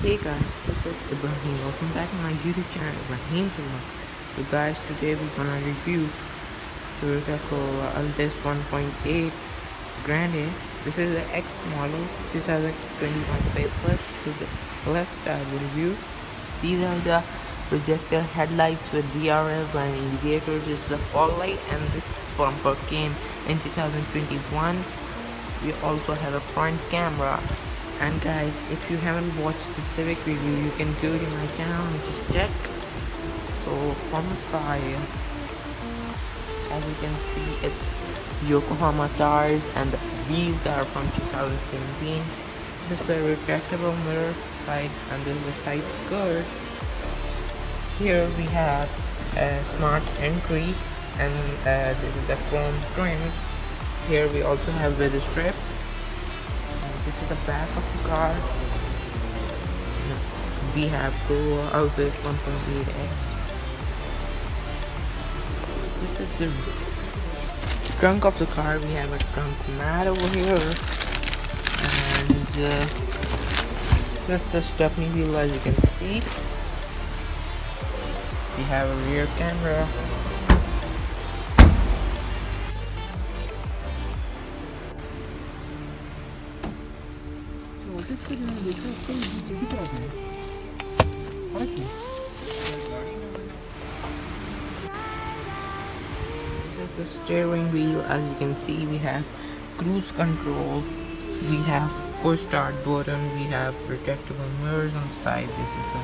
Hey guys, this is Ibrahim. Welcome back to my YouTube channel, Ibrahim Vlog. So guys, today we're gonna review Toyota Corolla Altis 1.8 Grande. This is the X model 2021 facelift. So the, let's start the review. These are the projector headlights with DRLs and indicators. This is the fog light and this bumper came in 2021. We also have a front camera and guys if you haven't watched the civic review you can go to my channel and just check. So from the side as you can see it's yokohama tires and the wheels are from 2017 this is the retractable mirror side and then the side skirt. Here we have a smart entry and uh, this is the chrome trim. Here we also have the strip this is the back of the car. We have Go Altis 1.8x this is the trunk of the car. We have a trunk mat over here. And uh, this is the stepney wheel as you can see. We have a rear camera 어쨌든 내가 좀 지키더라고요. 알았지? This is the steering wheel. As you can see, we have cruise control. We have push start button. We have retractable mirrors on the side. This is the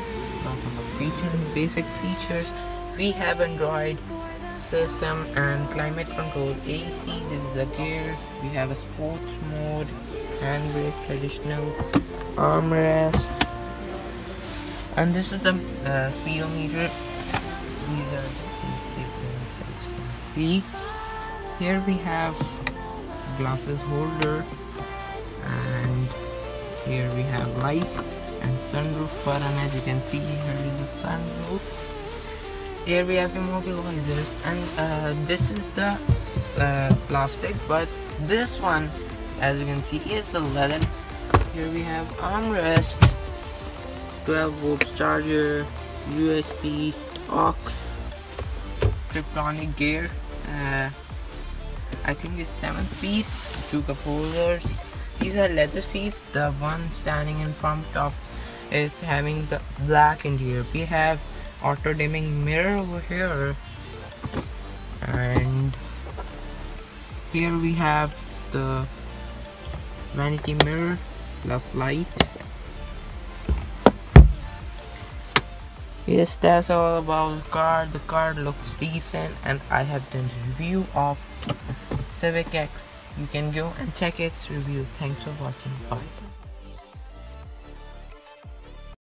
normal feature and basic features. We have Android system and climate control AC. This is a gear. We have a sports mode, handbrake, traditional armrest, and this is the uh, speedometer. These are the signals as you can see. Here we have glasses holder, and here we have lights and sunroof button. As you can see, here is the sunroof here we have immobilizer and uh, this is the uh, plastic but this one as you can see is a leather. Here we have armrest 12 volts charger usb aux tiptronic gear uh, i think it's 7 speed two cup holders these are leather seats. The one standing in front of is having the black interior we have auto dimming mirror over here. And here we have the vanity mirror plus light. Yes that's all about the car. The car looks decent and i have done review of civic x. You can go and check its review. Thanks for watching. Bye